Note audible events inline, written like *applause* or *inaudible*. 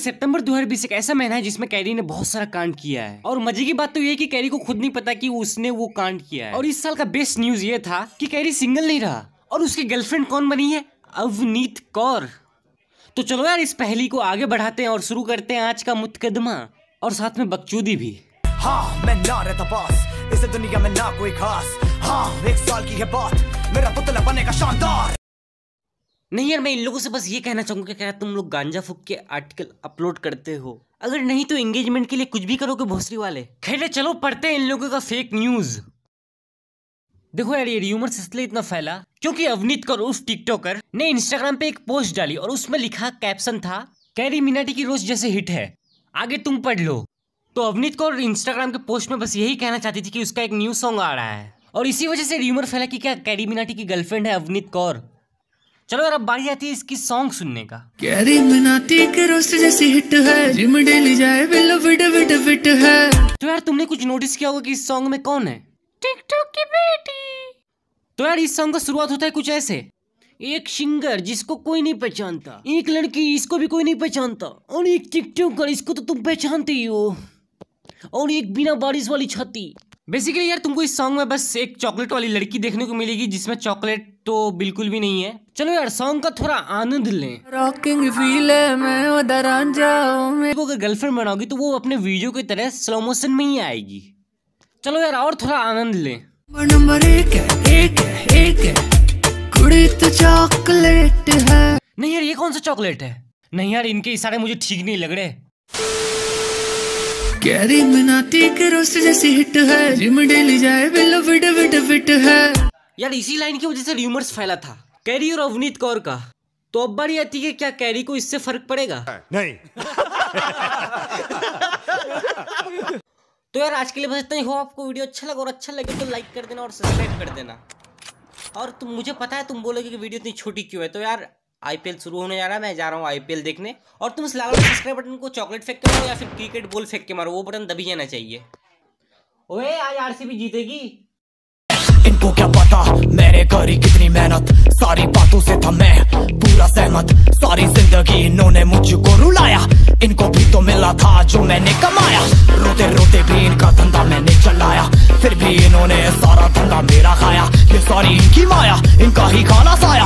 सितंबर 2020 एक ऐसा महीना है जिसमें कैरी ने बहुत सारा कांड किया है। और मज़े की बात तो ये कि कैरी को खुद नहीं पता कि उसने वो कांड किया है। और इस साल का बेस्ट न्यूज़ ये था कि कैरी सिंगल नहीं रहा। और उसकी गर्लफ्रेंड कौन बनी है? अवनीत कौर। तो चलो यार, इस पहली को आगे बढ़ाते हैं और शुरू करते हैं आज का मुतकदमा। और साथ में बकचोदी भी। हाँ मैं ना रहता पास। इस दुनिया में ना कोई खास। हाँ एक साल की है बात। मेरा पुतला बनेगा शानदार। नहीं यार, मैं इन लोगों से बस ये कहना चाहूँगा क्या तुम लोग गांजा फूक के आर्टिकल अपलोड करते हो, अगर नहीं तो एंगेजमेंट के लिए कुछ भी करोगे भोसरी वाले। खैर, चलो, पढ़ते हैं इन लोगों का फेक न्यूज़ देखो यार, ये र्यूमर्स इसलिए इतना फैला क्योंकि अवनीत कौर उस टिकटॉकर ने इंस्टाग्राम पे एक पोस्ट डाली और उसमें लिखा कैप्शन था, कैरी मिनाटी की रोज जैसे हिट है। आगे तुम पढ़ लो। तो अवनीत कौर इंस्टाग्राम के पोस्ट में बस यही कहना चाहती थी कि उसका एक न्यू सॉन्ग आ रहा है। और इसी वजह से र्यूमर फैला कि क्या कैरी मिनाटी की गर्लफ्रेंड है अवनीत कौर? चलो यार अब बारी आती है इसकी सॉन्ग सुनने का। कैरी के रोस्ट जैसी हिट है। जिम डेली जाए फिट फिट फिट है। तो यार तुमने कुछ नोटिस किया होगा कि इस सॉन्ग में कौन है? टिकटॉक की बेटी। तो यार इस सॉन्ग का शुरुआत होता है कुछ ऐसे। एक सिंगर जिसको कोई नहीं पहचानता। एक लड़की इसको भी कोई नहीं पहचानता। और एक टिकटॉकर इसको तो तुम पहचानते ही हो। और एक बिना बारिश वाली छाती। बेसिकली यार तुमको इस सॉन्ग में बस एक चॉकलेट वाली लड़की देखने को मिलेगी जिसमें चॉकलेट तो बिल्कुल भी नहीं है। चलो यार सॉन्ग का थोड़ा आनंद लें। रॉकिंग फील है मैं उधर जाऊँ। मैं अगर गर्लफ्रेंड बनाओगी तो वो अपने वीडियो की तरह स्लो मोशन में ही आएगी। चलो यार और थोड़ा आनंद लें। नंबर एक है एक है एक है। कुड़ी तो चॉकलेट है। नहीं यार ये कौन सा चॉकलेट है? नहीं यार इनके इशारे मुझे ठीक नहीं लग रहे। कैरी मिनाती के रोस्ट जैसी हिट है। जिम डेली जाए बिल्लो फिट फिट फिट है। यार इसी लाइन की वजह से र्यूमर्स फैला था। कैरी और अवनीत कौर का। तो अब बारी आती है क्या कैरी को इससे फ़र्क पड़ेगा? नहीं। *laughs* तो यार आज के लिए बस इतना ही। हो आपको वीडियो अच्छा लगा और अच्छा लगे तो लाइक कर देना और सब्सक्राइब कर देना। और तुम मुझे पता है तुम बोलोगे कि वीडियो इतनी छोटी क्यों है? तो यार आईपीएल शुरू होने जा रहा है मैं जा रहा हूँ आईपीएल देखने। और तुम इस लाल सब्सक्राइब बटन को चॉकलेट फेंक के मारो या फिर क्रिकेट बॉल फेंक के मारो वो बटन दबी जाना चाहिए। ओए आज आरसीबी जीतेगी। इनको क्या पता? मैंने करी कितनी मेहनत। सारी बातों से था मैं पूरा सहमत। सारी ज़िंदगी इन्होंने मुझको रुलाया। इनको भी तो मिला था जो मैंने कमाया। रोते रोते भी इनका धंधा मैंने चलाया। फिर भी इन्होंने सारा धंधा मेरा खाया। ये सारी इनकी माया, इनका ही खाना साया।